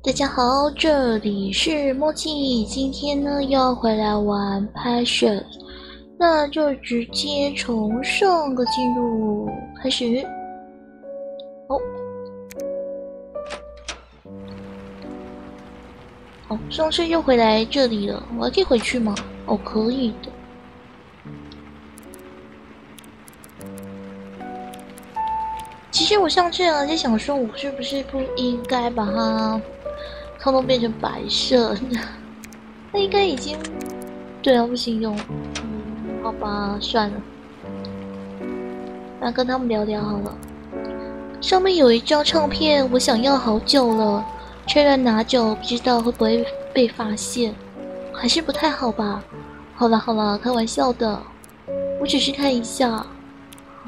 大家好，这里是墨迹，今天呢要回来玩 Passion，那就直接从上个进入开始。哦，哦，上次又回来这里了，我还可以回去吗？哦，可以的。其实我上次啊在想说，我是不是不应该把它通通变成白色？那应该已经对啊，不行用。嗯，好吧，算了，那跟他们聊聊好了。上面有一张唱片，我想要好久了，却然拿走，不知道会不会被发现，还是不太好吧？好了好了，开玩笑的，我只是看一下。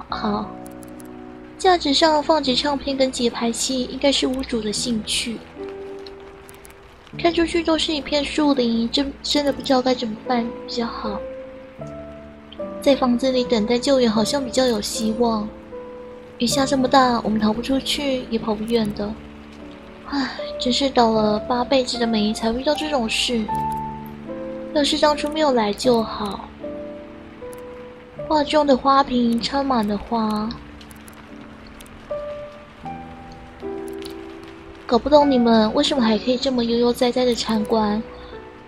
好。架子上放着唱片跟节拍器，应该是屋主的兴趣。看出去都是一片树林，真真的不知道该怎么办比较好。在房子里等待救援好像比较有希望。雨下这么大，我们逃不出去，也跑不远的。唉，真是倒了八辈子的霉才遇到这种事。要是当初没有来就好。画中的花瓶插满了花。搞不懂你们为什么还可以这么悠悠哉哉的参观，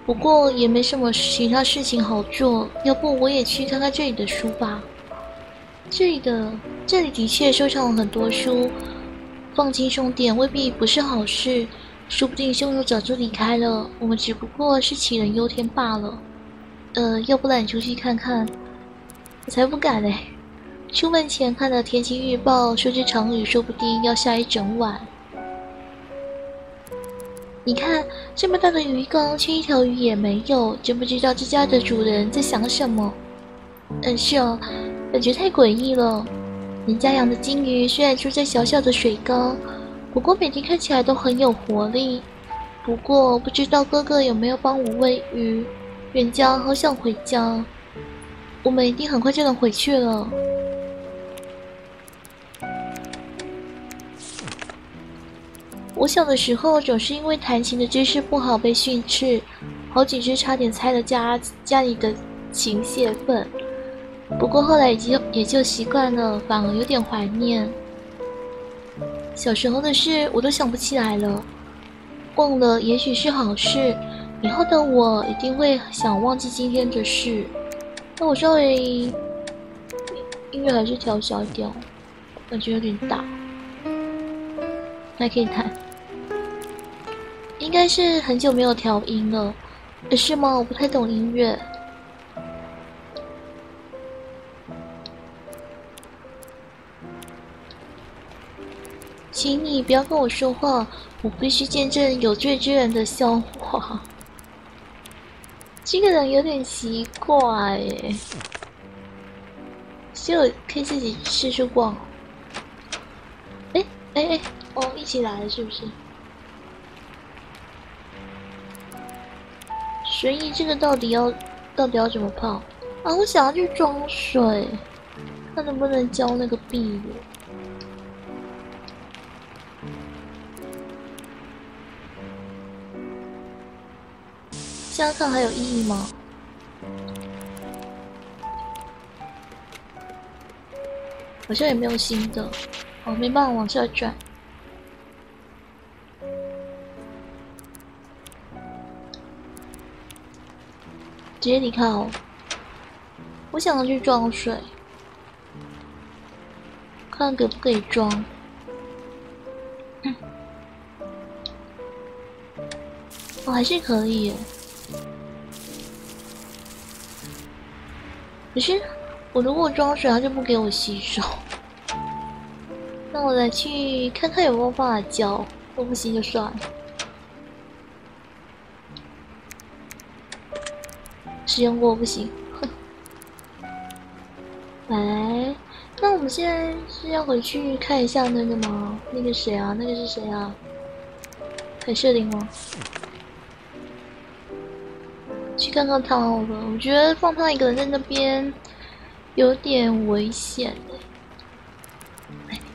不过也没什么其他事情好做，要不我也去看看这里的书吧。这里的这里的确收藏了很多书，放轻松点未必不是好事，说不定凶手早就离开了，我们只不过是杞人忧天罢了。呃，要不然你出去看看？我才不敢嘞！出门前看了天气预报，说这场雨说不定要下一整晚。你看这么大的鱼缸，却一条鱼也没有，真不知道这家的主人在想什么。嗯，是哦，感觉太诡异了。人家养的金鱼虽然住在小小的水缸，不过每天看起来都很有活力。不过不知道哥哥有没有帮我喂鱼？人家好想回家。我们一定很快就能回去了。我小的时候总是因为弹琴的姿势不好被训斥，好几次差点拆了家家里的琴泄愤。不过后来已经也就习惯了，反而有点怀念。小时候的事我都想不起来了，忘了也许是好事。以后的我一定会想忘记今天的事。那我稍微音乐还是调小一点，感觉有点大。还可以弹，应该是很久没有调音了，是吗？我不太懂音乐，请你不要跟我说话，我必须见证有罪之人的笑话。这个人有点奇怪耶，就可以自己四处逛。哎哎哎！哦，一起来是不是？所以这个到底要到底要怎么泡啊？我想要去装水，看能不能交那个币。这样看还有意义吗？好像也没有新的，哦，没办法往下转。直接离开哦！我想要去装水，看给不给装。我还是可以，可是我如果装水，他就不给我洗手。那我来去看看有没有办法交，如果不行就算了。使用过不行，哼。来，那我们现在是要回去看一下那个吗？那个谁啊？那个是谁啊？海瑟琳吗？去看看他好了。我觉得放他一个人在那边有点危险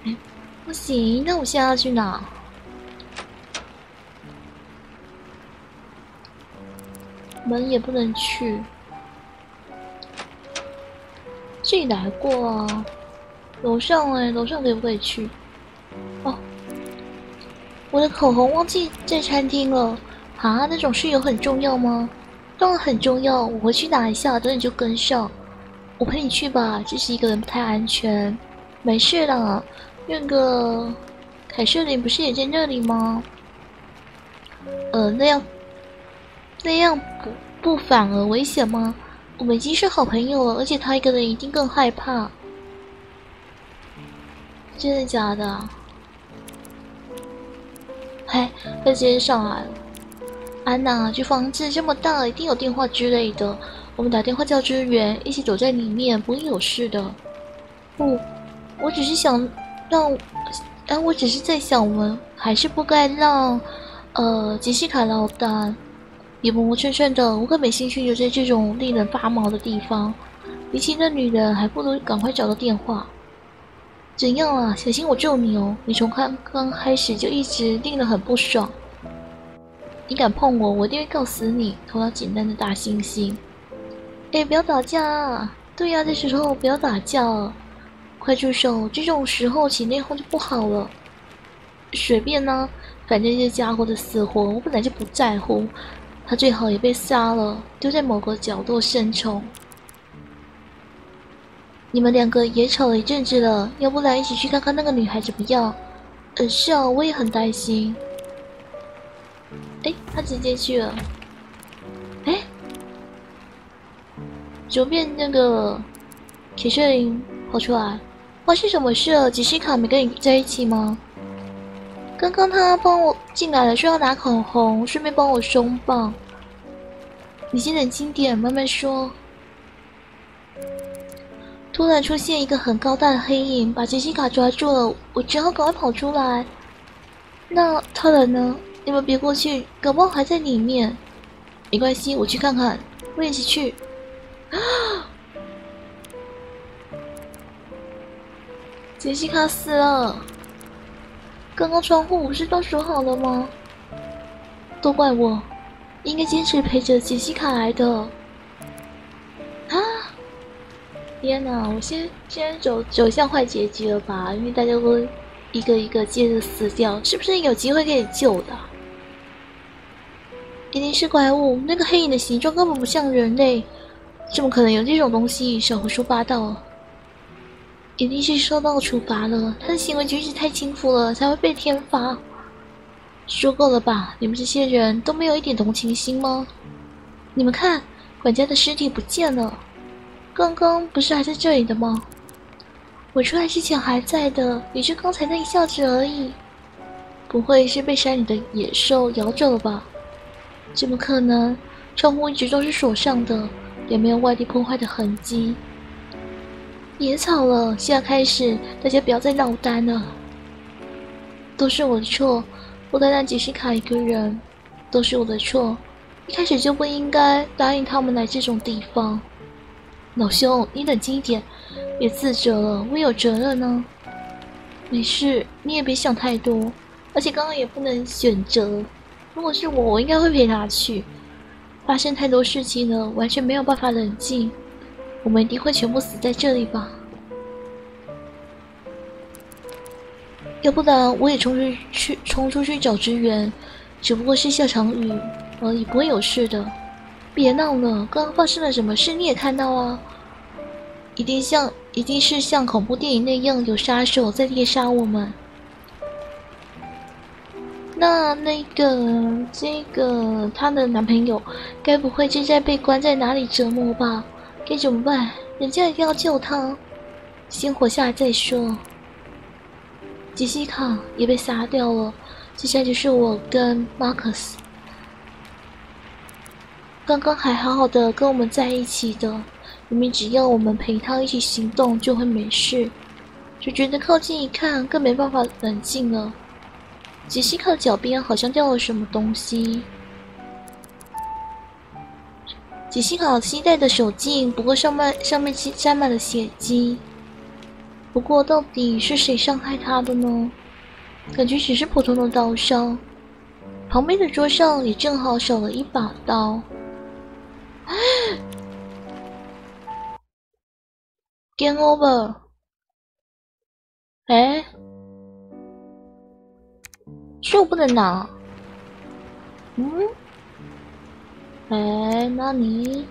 哎。不行，那我现在要去哪？门也不能去。自己来过啊，楼上哎，楼上可不可以去？哦，我的口红忘记在餐厅了啊！那种事有很重要吗？当然很重要，我回去拿一下，等你就跟上。我陪你去吧，这是一个人不太安全。没事的，那个凯瑟琳不是也在那里吗？呃，那样那样不不反而危险吗？我们已经是好朋友了，而且他一个人一定更害怕。真的假的？嗨，他今天上来了。安娜，这房子这么大，一定有电话之类的。我们打电话叫支援，一起躲在里面，不会有事的。不，我只是想让……哎，我只是在想，我们还是不该让……呃，杰西卡落单。也磨磨蹭蹭的，我可没兴趣留在这种令人发毛的地方。比起那女人，还不如赶快找到电话。怎样啊？小心我救你哦！你从刚刚开始就一直令人很不爽。你敢碰我，我一定会告死你！头脑简单的大猩猩。哎，不要打架！啊！对呀，这时候不要打架！快住手！这种时候起内讧就不好了。随便呢，反正这家伙的死活我本来就不在乎。他最好也被杀了，丢在某个角落生虫。你们两个也吵了一阵子了，要不然一起去看看那个女孩怎么样？呃，是啊，我也很担心。哎，他直接去了。哎，左边那个铁血灵跑出来，发生什么事了？吉西卡没跟你在一起吗？刚刚他帮我进来了，说要拿口红，顺便帮我松绑。你先冷静点，慢慢说。突然出现一个很高大的黑影，把杰西卡抓住了，我只好赶快跑出来。那他人呢？你们别过去，搞不好还在里面。没关系，我去看看。我也一起去。啊！杰西卡死了。刚刚窗户不是都锁好了吗？都怪我，应该坚持陪着杰西卡来的。啊！天哪，我先先走走向坏结局了吧？因为大家都一个一个接着死掉，是不是有机会可以救的？一定是怪物，那个黑影的形状根本不像人类，怎么可能有这种东西？少胡说八道！一定是受到处罚了，他的行为举止太轻浮了，才会被天罚。说够了吧？你们这些人都没有一点同情心吗？你们看，管家的尸体不见了，刚刚不是还在这里的吗？我出来之前还在的，也就刚才那一下子而已。不会是被山里的野兽咬走了吧？怎么可能？窗户一直都是锁上的，也没有外地破坏的痕迹。野草了，现在开始，大家不要再闹单了。都是我的错，不该让杰西卡一个人，都是我的错，一开始就不应该答应他们来这种地方。老兄，你冷静一点，别自责了，我有责任呢。没事，你也别想太多，而且刚刚也不能选择。如果是我，我应该会陪他去。发生太多事情了，完全没有办法冷静。我们一定会全部死在这里吧？要不然我也冲出去，冲出去找支援。只不过是下场雨而已，不会有事的。别闹了，刚刚发生了什么事你也看到啊？一定像，一定是像恐怖电影那样有杀手在猎杀我们。那那个，这个她的男朋友，该不会正在被关在哪里折磨吧？该怎么办？人家一定要救他，先活下来再说。杰西卡也被杀掉了，接下来就是我跟马克思。刚刚还好好的跟我们在一起的，明明只要我们陪他一起行动就会没事，就觉得靠近一看更没办法冷静了。杰西卡的脚边好像掉了什么东西。杰西卡期待的手镜，不过上面上面沾满了血迹。不过到底是谁伤害他的呢？感觉只是普通的刀伤。旁边的桌上也正好少了一把刀。Game over。哎，是我不能拿。嗯？哎，那你？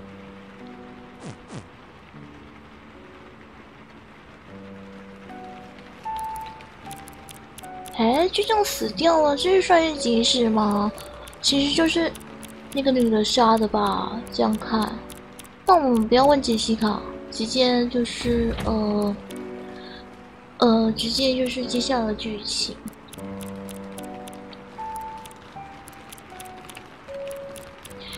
哎，就这样死掉了，这是穿越即时吗？其实就是那个女的杀的吧？这样看，那我们不要问杰西卡，直接就是呃呃，直接就是接下来剧情。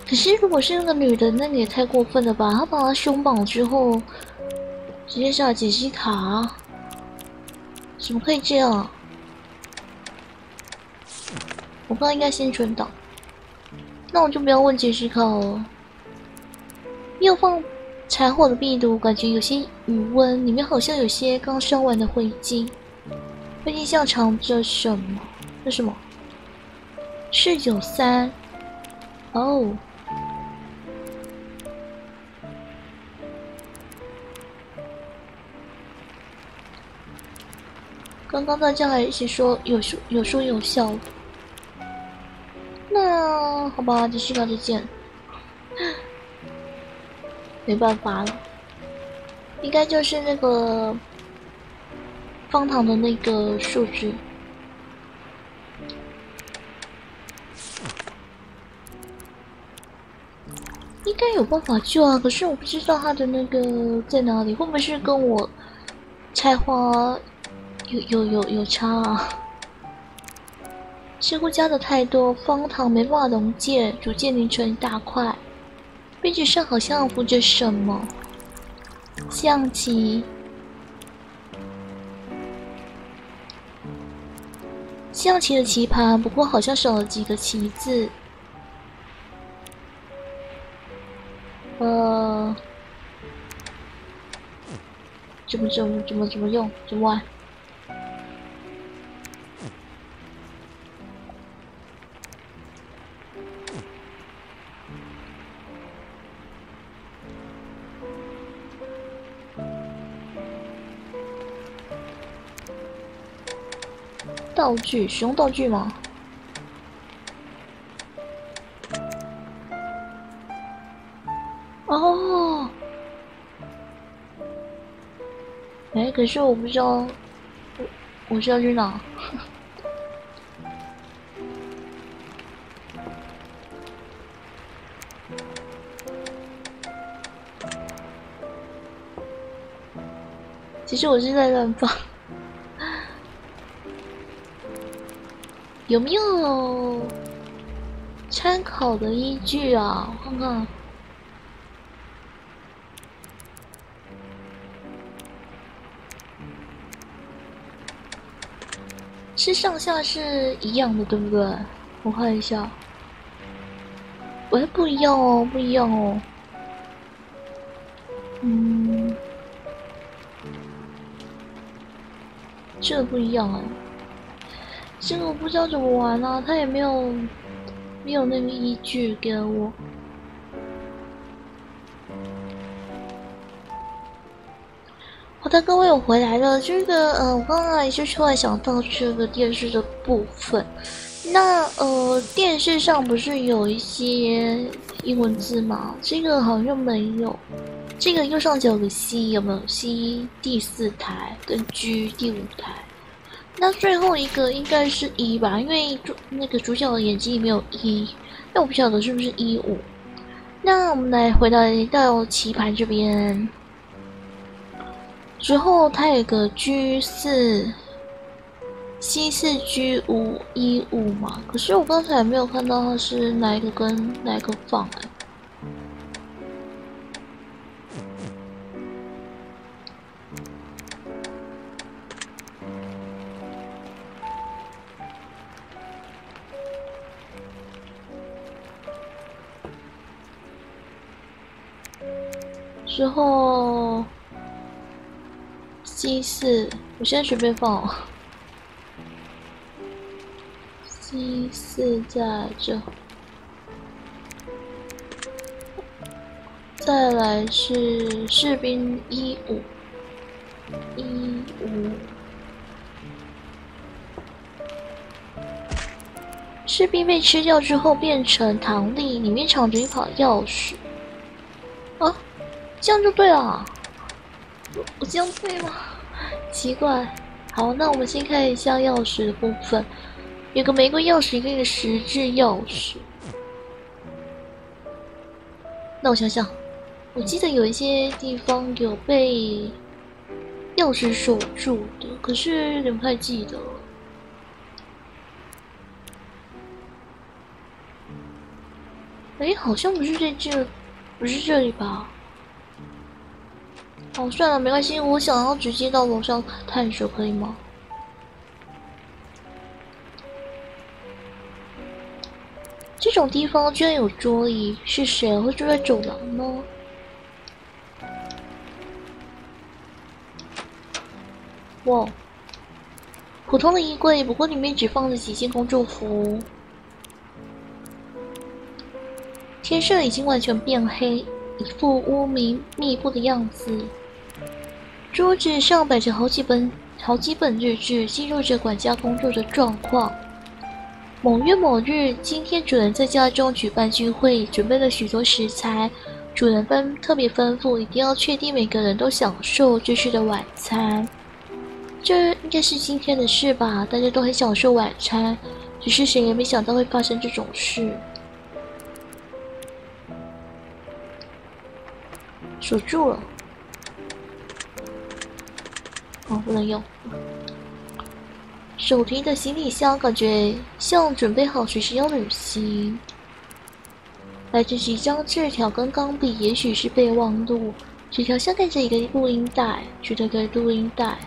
可是如果是那个女的，那个也太过分了吧？她把她胸绑之后，直接杀杰西卡，怎么可以这样？我刚应该先存档，那我就不要问解释卡了。又放柴火的壁炉，感觉有些余温，里面好像有些刚烧完的灰烬。灰烬像藏着什么？这什么？四九三。哦。刚刚大家还一起说有说有说有笑。那好吧，继续吧，再见。没办法了，应该就是那个方糖的那个数据，应该有办法救啊。可是我不知道他的那个在哪里，会不会是跟我菜花有有有有差啊？似乎加的太多，方糖没办法溶解，逐渐凝成一大块。杯子上好像浮着什么，象棋，象棋的棋盘，不过好像少了几个棋字。呃，怎么怎么怎么怎么用？怎么玩？道具，使用道具吗？哦，哎，可是我不知道，我我是要去哪？其实我是在乱放。有没有参考的依据啊？看看，是上下是一样的，对不对？我看一下，喂，不一样哦，不一样哦。嗯，这不一样哎。这个我不知道怎么玩啊，他也没有没有那个依据给我。好的，各位，我回来了。这个呃，我刚刚也是突然想到这个电视的部分。那呃，电视上不是有一些英文字吗？这个好像没有。这个右上角有个 C，有没有 C 第四台跟 G 第五台？那最后一个应该是一吧，因为主那个主角的眼睛里面有一，那我不晓得是不是一五。那我们来回到到棋盘这边，之后它有个 G 四，C 四 G 五一五嘛，可是我刚才没有看到它是哪一个跟哪一个放哎。之后，C 四，我现在随便放。C 四在这，再来是士兵一五一五，士兵被吃掉之后变成糖粒，里面藏着一把钥匙。啊，这样就对了。我我这样对吗？奇怪。好，那我们先看一下钥匙的部分，有个玫瑰钥匙，一个十字钥匙。那我想想，我记得有一些地方有被钥匙锁住的，可是有点不太记得。哎，好像不是在这，不是这里吧？哦，算了，没关系，我想要直接到楼上探索，可以吗？这种地方居然有桌椅，是谁会住在走廊呢？哇，普通的衣柜，不过里面只放着几件工作服。天色已经完全变黑，一副乌云密布的样子。桌子上摆着好几本、好几本日志，记录着管家工作的状况。某月某日，今天主人在家中举办聚会，准备了许多食材。主人吩特别吩咐，一定要确定每个人都享受这次的晚餐。这应该是今天的事吧？大家都很享受晚餐，只是谁也没想到会发生这种事。锁住了。哦，不能用。手提的行李箱感觉像准备好随时要旅行。来自几张字条跟钢笔，也许是备忘录。纸条下盖着一个录音带，取得个录音带。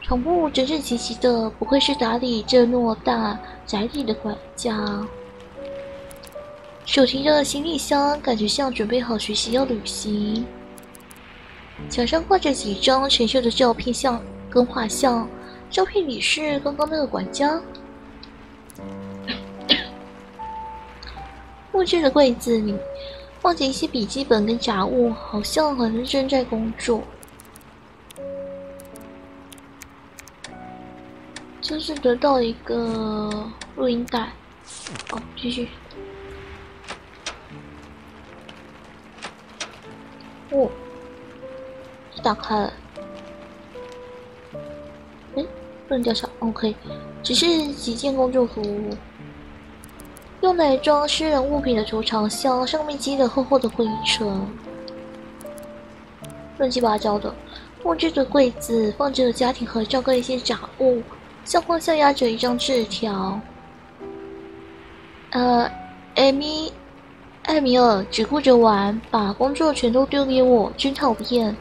床铺整整齐齐的，不愧是打理这偌大宅邸的管家。手提的行李箱感觉像准备好随时要旅行。墙上挂着几张陈秀的照片像。跟画像，照片里是刚刚那个管家。木质的柜子里放着一些笔记本跟杂物，好像很认真在工作。就是得到一个录音带。哦，继续。哦，打开了。不能调查，OK，只是几件工作服，用来装私人物品的储藏箱，上面积了厚厚的灰尘，乱七八糟的。木质的柜子放着家庭合照跟一些杂物，相框下压着一张纸条。呃，艾米，艾米尔只顾着玩，把工作全都丢给我，真讨厌。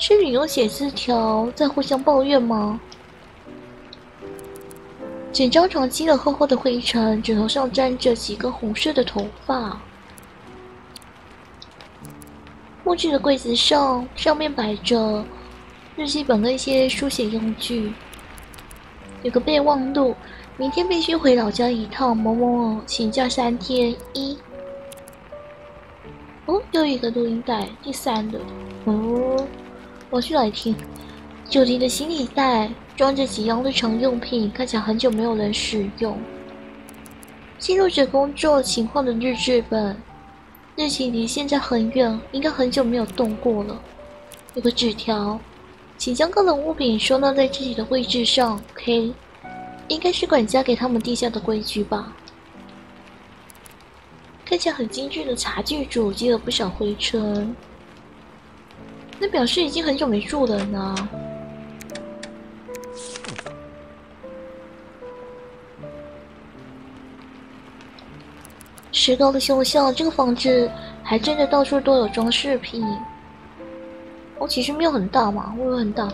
是你用写字条在互相抱怨吗？整张床积了厚厚的灰尘，枕头上沾着几根红色的头发。木质的柜子上，上面摆着日记本跟一些书写用具，有个备忘录：明天必须回老家一趟，某某某请假三天。一，哦，又一个录音带，第三个，哦，我去来听。酒店的行李袋装着几样日常用品，看起来很久没有人使用。记录着工作情况的日志本，日期离现在很远，应该很久没有动过了。有个纸条，请将个人物品收纳在自己的位置上。K，应该是管家给他们定下的规矩吧。看起来很精致的茶具组积了不少灰尘，那表示已经很久没住了呢。石膏的修校，这个房子还真的到处都有装饰品。哦其实没有很大嘛，会不会很大。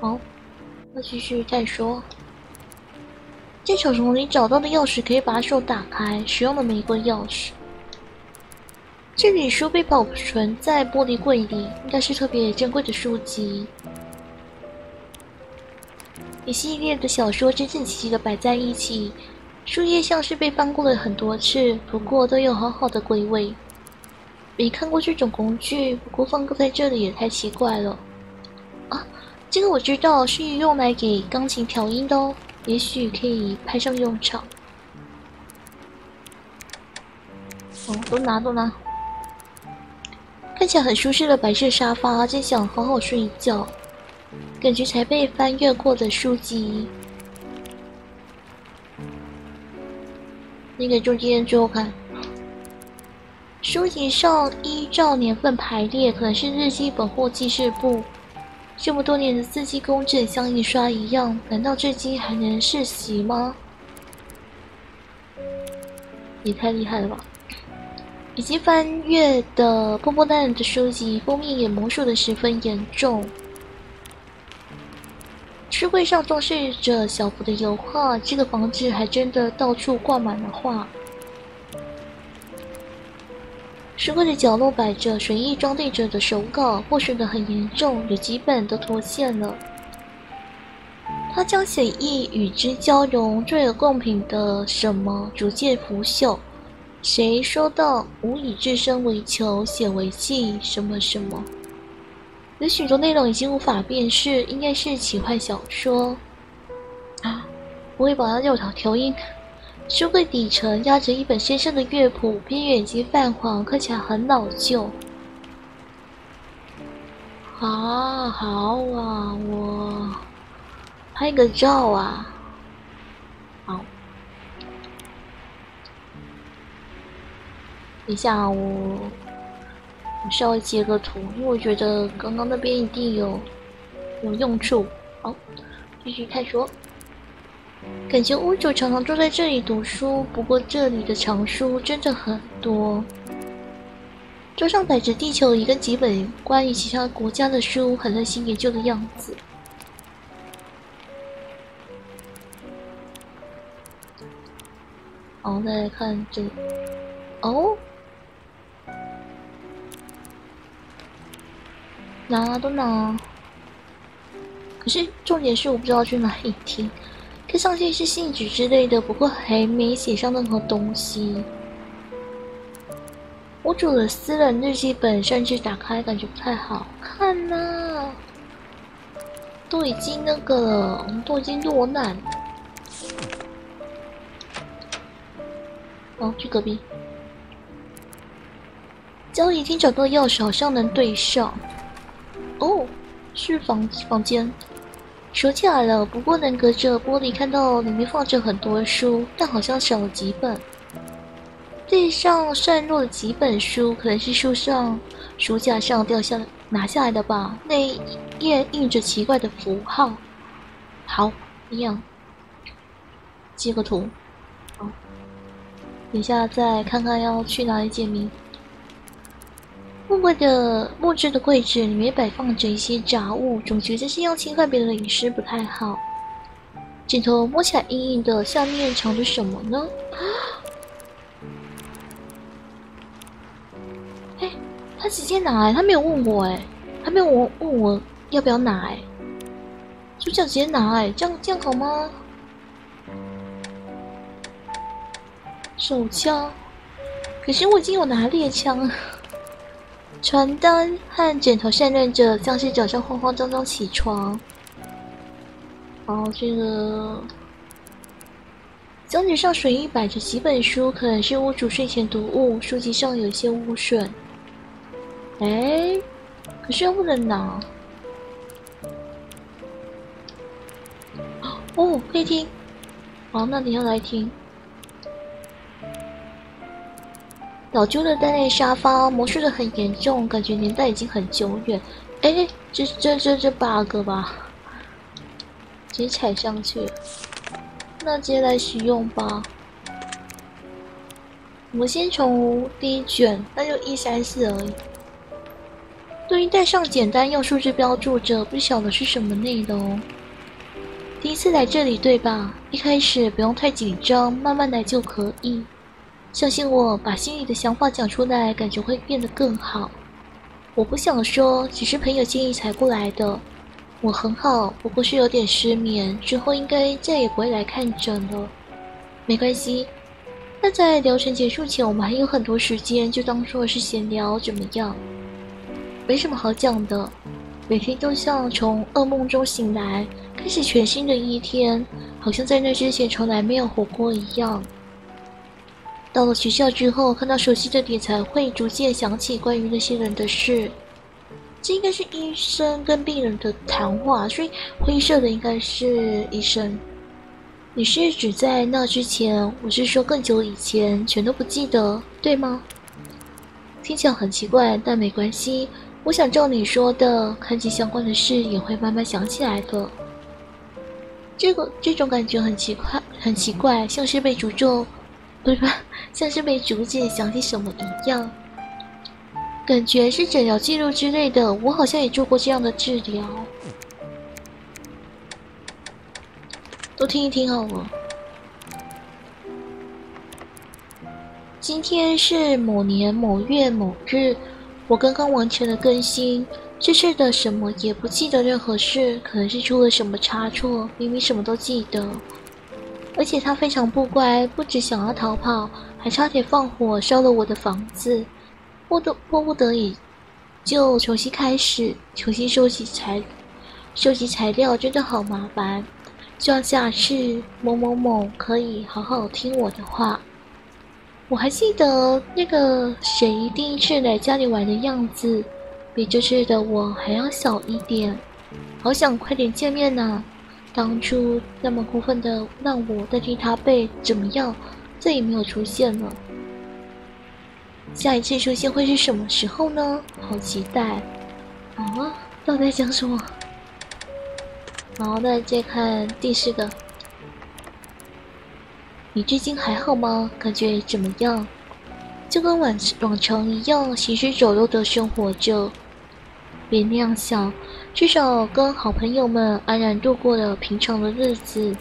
好，那继续再说。在草丛里找到的钥匙可以把手打开，使用的玫瑰钥匙。这里书被保存在玻璃柜里，应该是特别珍贵的书籍。一系列的小说整整齐齐的摆在一起。树叶像是被翻过了很多次，不过都有好好的归位。没看过这种工具，不过放在这里也太奇怪了。啊，这个我知道是用来给钢琴调音的哦，也许可以派上用场。哦，都拿都拿。看起来很舒适的白色沙发，真想好好睡一觉。感觉才被翻阅过的书籍。那个中间最后看，书籍上依照年份排列，可能是日记本或记事簿。这么多年的字迹工整，像印刷一样，难道至今还能世袭吗？也太厉害了吧！已经翻阅的波波蛋的书籍封面也魔术的十分严重。书柜上装饰着小幅的油画，这个房子还真的到处挂满了画。书柜的角落摆着随意装订着的手稿，破损的很严重，有几本都脱线了。他将写意与之交融，最有贡品的什么逐渐腐朽。谁说的：“吾以自身为求，写为记，什么什么。”有许多内容已经无法辨识，应该是奇幻小说。啊，不会把它调调音。书柜底层压着一本先生的乐谱，边缘已经泛黄，看起来很老旧。啊，好啊，我拍个照啊。等一下我。我稍微截个图，因为我觉得刚刚那边一定有有用处。好，继续看说。感觉屋主常常坐在这里读书，不过这里的藏书真的很多。桌上摆着地球仪跟几本关于其他国家的书，很热心研究的样子。好，再来看这里，哦。拿都拿，可是重点是我不知道去哪里听，看上去是信纸之类的，不过还没写上任何东西。我主的私人日记本甚至打开感觉不太好看呐，都已经那个了，都已经落难。哦，去隔壁，交易厅找到钥匙，好像能对上。是房房间，锁起来了。不过能隔着玻璃看到里面放着很多书，但好像少了几本。地上散落了几本书，可能是书上书架上掉下拿下来的吧。那页印着奇怪的符号。好，一样。截个图。好，等下再看看要去哪里解谜。木柜的木质的柜子里面摆放着一些杂物，总觉得这样侵犯别人的隐私不太好。枕头摸起来硬硬的，下面藏着什么呢？哎，他直接拿，他没有问我，哎，他没有问问我要不要拿，哎，就这样直接拿，哎，这样这样好吗？手枪，可是我已经有拿猎枪了。床单和枕头散乱着，像是早上慌慌张张起床。哦，这个箱子上随意摆着几本书，可能是屋主睡前读物。书籍上有些污损。哎，可是又不能拿。哦，可以听。好，那你要来听。老旧的单人沙发，磨损的很严重，感觉年代已经很久远。哎，这这这这 bug 吧，直接踩上去。那直接来使用吧。我们先从第一卷，那就一三四而已。对应带上简单用数字标注着，不晓得是什么内容。第一次来这里对吧？一开始不用太紧张，慢慢来就可以。相信我，把心里的想法讲出来，感觉会变得更好。我不想说，只是朋友建议才过来的。我很好，不过是有点失眠，之后应该再也不会来看诊了。没关系。那在疗程结束前，我们还有很多时间，就当做是闲聊，怎么样？没什么好讲的，每天都像从噩梦中醒来，开始全新的一天，好像在那之前从来没有活过一样。到了学校之后，看到熟悉的点，才会逐渐想起关于那些人的事。这应该是医生跟病人的谈话，所以灰色的应该是医生。你是指在那之前？我是说更久以前，全都不记得，对吗？听起来很奇怪，但没关系。我想照你说的，看见相关的事也会慢慢想起来的。这个这种感觉很奇怪，很奇怪，像是被诅咒，不是，像是被逐渐想起什么一样。感觉是诊疗记录之类的，我好像也做过这样的治疗。都听一听好了。今天是某年某月某日，我刚刚完成了更新。这次的什么也不记得任何事，可能是出了什么差错。明明什么都记得，而且他非常不乖，不止想要逃跑，还差点放火烧了我的房子。迫得迫不得已，就重新开始，重新收集材收集材料，真的好麻烦。希望下次某某某可以好好听我的话。我还记得那个谁第一次来家里玩的样子，比这次的我还要小一点。好想快点见面呐！当初那么过分的让我代替他被怎么样，再也没有出现了。下一次出现会是什么时候呢？好期待！啊，到底在讲什么？好，那再看第四个。你最近还好吗？感觉怎么样？就跟往往常一样，行尸走肉的生活着。别那样想，至少跟好朋友们安然度过了平常的日子。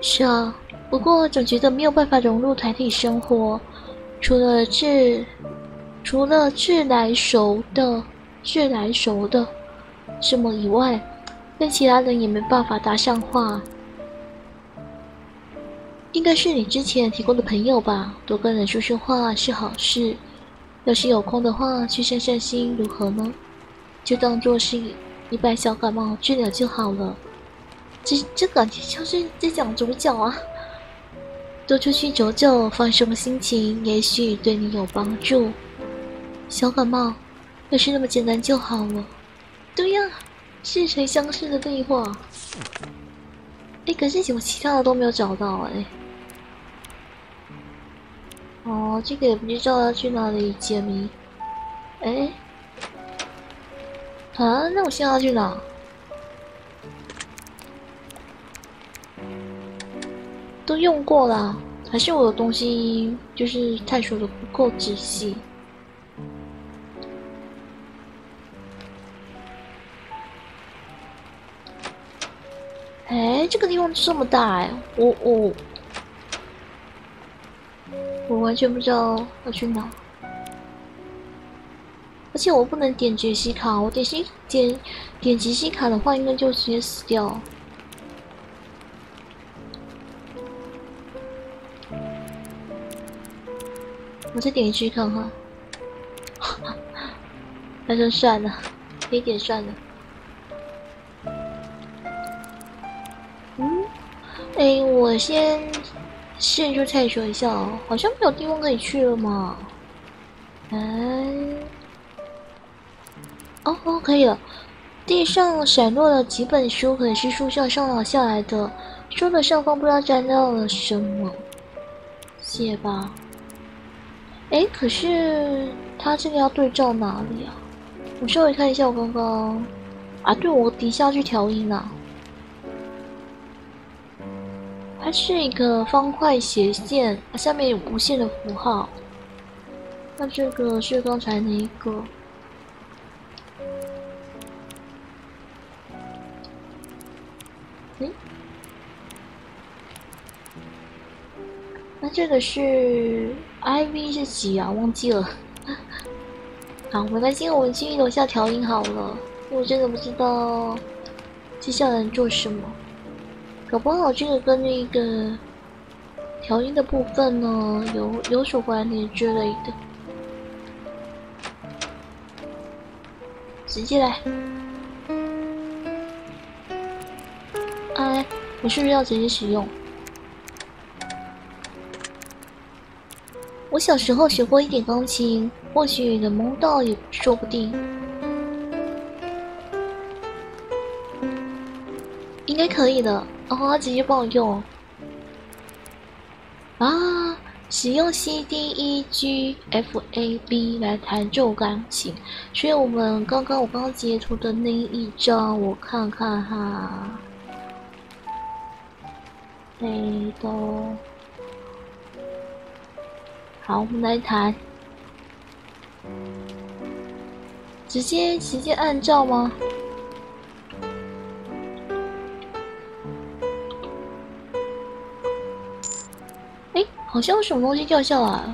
是啊，不过总觉得没有办法融入团体生活，除了自除了自来熟的自来熟的什么以外。跟其他人也没办法搭上话，应该是你之前提供的朋友吧？多跟人说说话是好事。要是有空的话，去散散心如何呢？就当做是一般小感冒治疗就好了。这这感觉就是在讲主角啊！多出去走走，放松心情，也许对你有帮助。小感冒，要是那么简单就好了。对呀。似曾相识的对话，哎，可是怎么其他的都没有找到哎？哦，这个也不知道要去哪里解谜。哎，啊，那我现在要去哪？都用过了，还是我的东西就是探索的不够仔细？哎，这个地方这么大哎，我我我完全不知道要去哪，而且我不能点杰西卡，我点西点点杰西卡的话，应该就直接死掉。我再点一次看哈，那就算了，可以点算了。嗯哎，我先先去探索一下哦，好像没有地方可以去了嘛。哎，哦哦，可以了。地上闪落了几本书，可能是书上上拿下来的。书的上方不知道沾到了什么，写吧。哎，可是他这个要对照哪里啊？我稍微看一下我刚刚啊，对我底下去调音啊。它是一个方块斜线，它下面有无限的符号。那这个是刚才那一个。这个是 IV 是几啊？忘记了。好，没关系，我们继续楼下调音好了。我真的不知道接下来做什么。搞不好这个跟那个调音的部分呢，有有所关联之类的。直接来。哎，我是不是要直接使用？我小时候学过一点钢琴，或许能蒙到也说不定。应该可以的。哦，他直接帮我用。啊，使用 C D E G F A B 来弹奏钢琴。所以我们刚刚我刚刚截图的那一张，我看看哈。A 哆。好，我们来弹，直接直接按照吗？哎，好像有什么东西掉下来，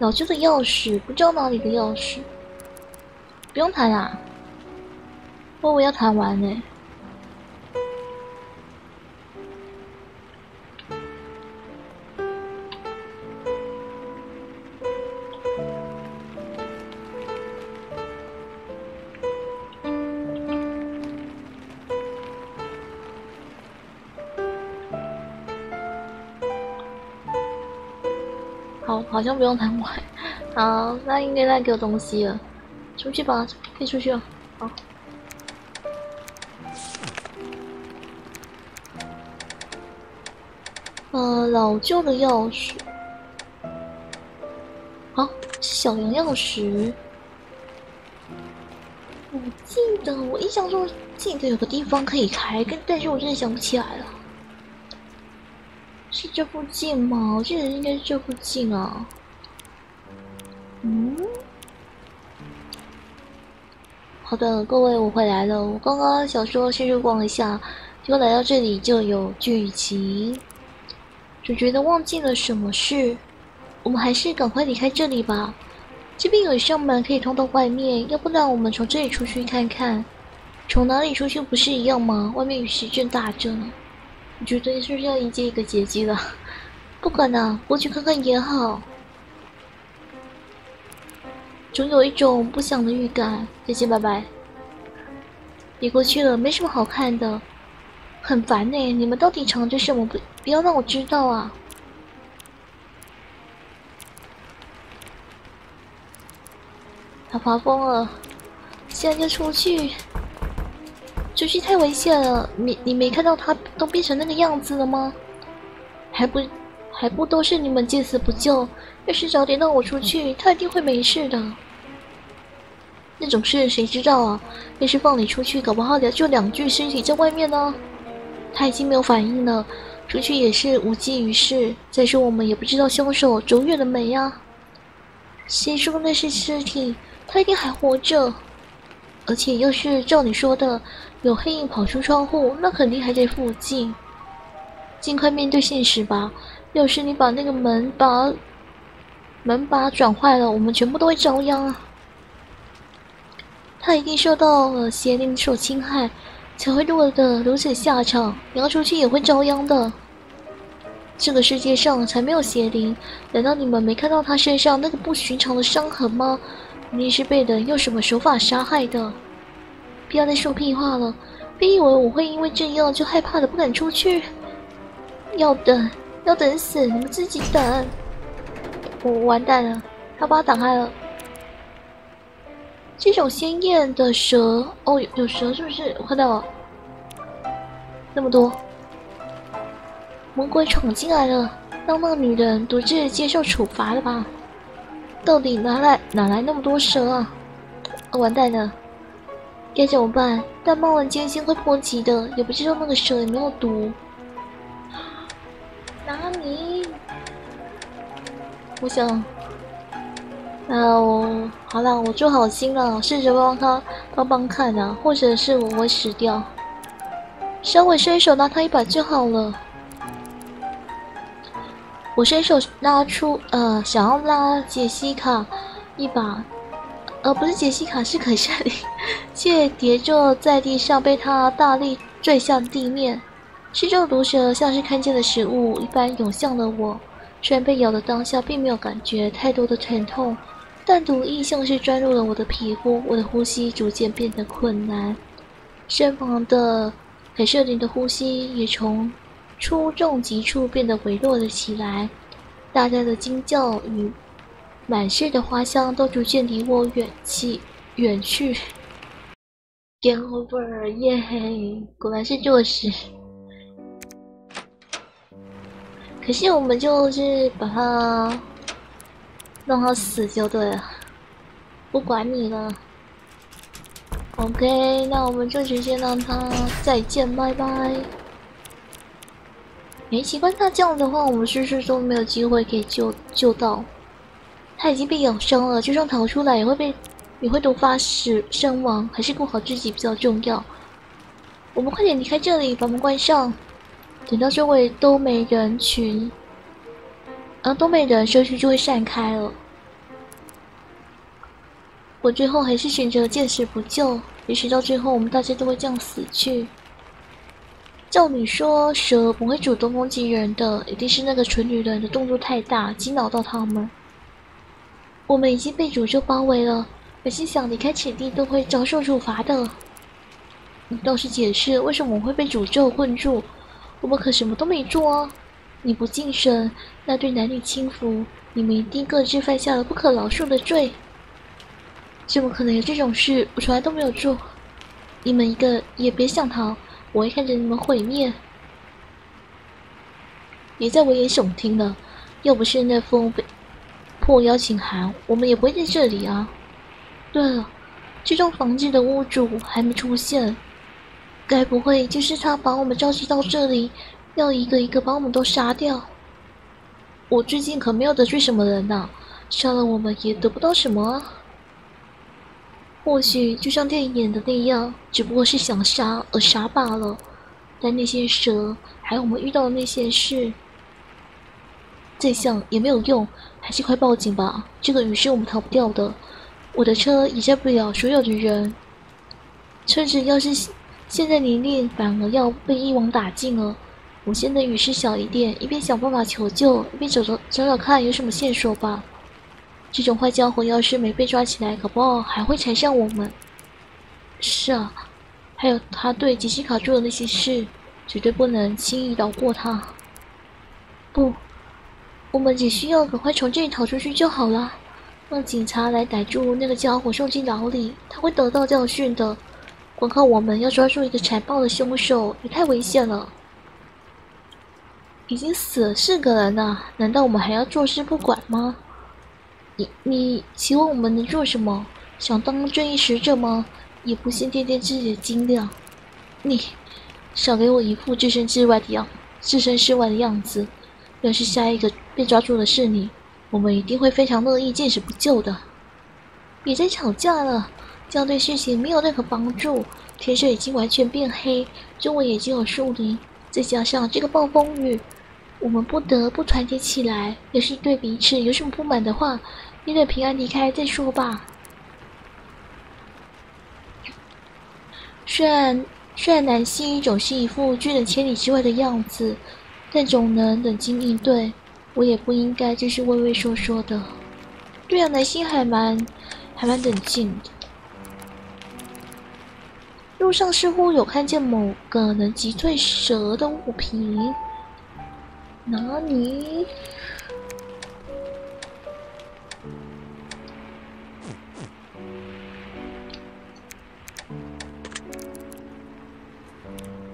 老旧的钥匙，不知道哪里的钥匙，不用弹啊，我我要弹完呢。好好像不用弹完，好，那应该在给我东西了，出去吧，可以出去了，好。呃，老旧的钥匙，好，小羊钥匙。我记得我印象中记得有个地方可以开，但是我真的想不起来了。这附近吗？我记得应该是这附近啊。嗯，好的，各位，我回来了。我刚刚想说先去逛一下，结果来到这里就有剧情，就觉得忘记了什么事。我们还是赶快离开这里吧。这边有一扇门可以通到外面，要不然我们从这里出去看看。从哪里出去不是一样吗？外面雨势正大着呢。我觉得是要迎接一个劫机了？不管了，过去看看也好。总有一种不祥的预感。再见，拜拜。别过去了，没什么好看的，很烦呢。你们到底藏着什么？不，不要让我知道啊！他发疯了，现在就出去。出去太危险了，你你没看到他都变成那个样子了吗？还不还不都是你们见死不救？要是早点让我出去，他一定会没事的。那种事谁知道啊？要是放你出去，搞不好就两具尸体在外面呢。他已经没有反应了，出去也是无济于事。再说我们也不知道凶手走远了没呀。谁说那是尸体？他一定还活着。而且要是照你说的，有黑影跑出窗户，那肯定还在附近。尽快面对现实吧！要是你把那个门把门把转坏了，我们全部都会遭殃啊！他一定受到了邪灵所侵害，才会落得如此下场。你要出去也会遭殃的。这个世界上才没有邪灵，难道你们没看到他身上那个不寻常的伤痕吗？你是被人用什么手法杀害的？不要再说屁话了！别以为我会因为这样就害怕的不敢出去。要等，要等死！你们自己等。我完蛋了，他把我打开了。这种鲜艳的蛇，哦，有蛇是不是？我看到了，那么多魔鬼闯进来了，让那个女人独自接受处罚了吧？到底哪来哪来那么多蛇啊？完蛋了，该怎么办？但冒了艰辛会破级的，也不知道那个蛇有没有毒。哪里？我想，哦，好了，我做好心了，试着帮他帮帮看啊，或者是我会死掉，稍微伸手拉他一把就好了。我伸手拉出，呃，想要拉杰西卡一把，而，不是杰西卡，是可夏琳，却跌坐在地上，被他大力坠向地面。吃中毒蛇像是看见了食物一般涌向了我，虽然被咬的当下并没有感觉太多的疼痛，但毒液像是钻入了我的皮肤，我的呼吸逐渐变得困难。身旁的凯瑟琳的呼吸也从出重急处变得微弱了起来，大家的惊叫与满室的花香都逐渐离我远去，远去。Game over，耶！果然是做事。可惜我们就是把他让他死就对了，不管你了。OK，那我们就直接让他再见，拜拜。没奇怪，那这样的话，我们是不是都没有机会可以救救到？他已经被咬伤了，就算逃出来也会被也会毒发死身亡，还是顾好自己比较重要。我们快点离开这里，把门关上。等到周围都没人群，而都没人，社区就会散开了。我最后还是选择见死不救，也许到最后我们大家都会这样死去。照理说，蛇不会主动攻击人的，一定是那个蠢女人的动作太大，惊扰到他们。我们已经被诅咒包围了，本心想离开此地都会遭受处罚的。你倒是解释，为什么我会被诅咒困住？我们可什么都没做啊！你不敬神，那对男女轻浮，你们一定各自犯下了不可饶恕的罪。怎么可能有这种事？我从来都没有做。你们一个也别想逃，我会看着你们毁灭。别再危言耸听了，要不是那封破邀请函，我们也不会在这里啊。对了，这栋房子的屋主还没出现。该不会就是他把我们召集到这里，要一个一个把我们都杀掉？我最近可没有得罪什么人呐，杀了我们也得不到什么啊。或许就像电影演的那样，只不过是想杀而杀罢了。但那些蛇，还有我们遇到的那些事，再想也没有用，还是快报警吧。这个雨是我们逃不掉的，我的车也载不了所有的人。车子要是……现在宁令反而要被一网打尽了。我现在雨势小一点，一边想办法求救，一边找找找找看有什么线索吧。这种坏家伙要是没被抓起来，搞不好还会缠上我们。是啊，还有他对杰西卡做的那些事，绝对不能轻易饶过他。不，我们只需要赶快从这里逃出去就好了。让警察来逮住那个家伙，送进牢里，他会得到教训的。光靠我们要抓住一个残暴的凶手也太危险了。已经死了四个人了，难道我们还要坐视不管吗？你你希望我们能做什么？想当正义使者吗？也不先掂掂自己的斤两。你少给我一副置身事外的样，置身事外的样子。要是下一个被抓住的是你，我们一定会非常乐意见死不救的。别再吵架了。这样对事情没有任何帮助。天色已经完全变黑，周围已经有树林，再加上这个暴风雨，我们不得不团结起来。要是对彼此有什么不满的话，你得平安离开再说吧。虽然虽然南希总是一副拒人千里之外的样子，但总能冷静应对。我也不应该就是畏畏缩缩的。对啊，南希还蛮还蛮冷静的。路上似乎有看见某个能击退蛇的物品，哪里？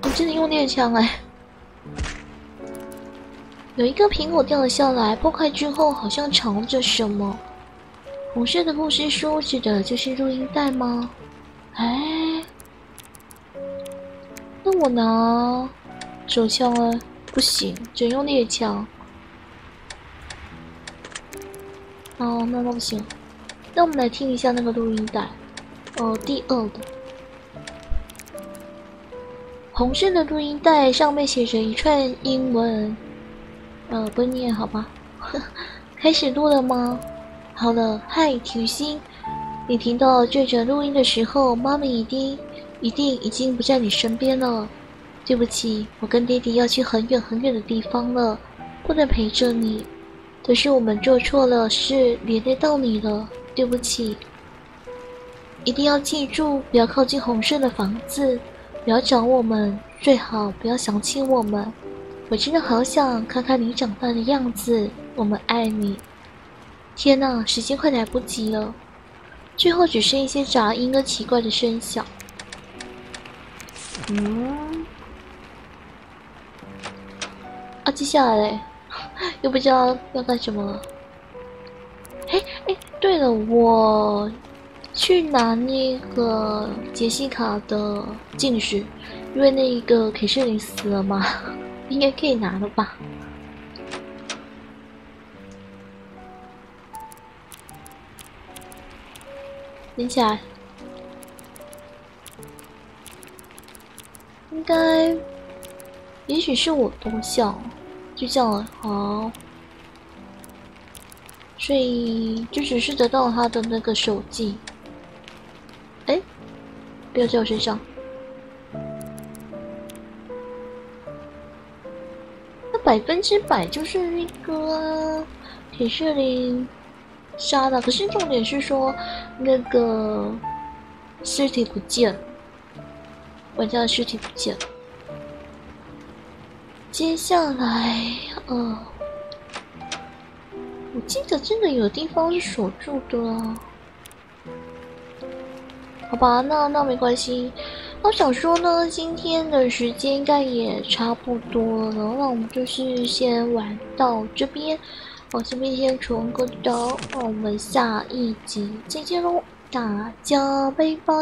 我真的用猎枪哎！有一个苹果掉了下来，破开之后好像藏着什么。红色的故事书指的就是录音带吗？哎。那我拿手枪啊，不行，只能用猎枪。哦，那那不行。那我们来听一下那个录音带。哦，第二个红色的录音带上面写着一串英文。呃，不念好吧？开始录了吗？好了，嗨，体育星，你听到这阵录音的时候，妈咪一定。一定已经不在你身边了。对不起，我跟爹地要去很远很远的地方了，不能陪着你。可是我们做错了事，连累到你了，对不起。一定要记住，不要靠近红色的房子，不要找我们，最好不要想起我们。我真的好想看看你长大的样子，我们爱你。天哪，时间快来不及了，最后只剩一些杂音跟奇怪的声响。嗯，啊，接下来嘞，又不知道要干什么了。哎哎，对了，我去拿那个杰西卡的禁食，因为那个凯瑟琳死了嘛，应该可以拿了吧？连起来。应该，也许是我多想，就这样了。好，所以就只是得到了他的那个手机。哎，不要在我身上。百分之百就是那个铁血灵杀的，可是重点是说那个尸体不见了。玩家的尸体不见了。接下来，嗯，我记得真的有地方是锁住的。好吧，那那没关系。我想说呢，今天的时间应该也差不多了，那我们就是先玩到这边。我这边先冲个刀，那我们下一集再见喽，大家拜拜。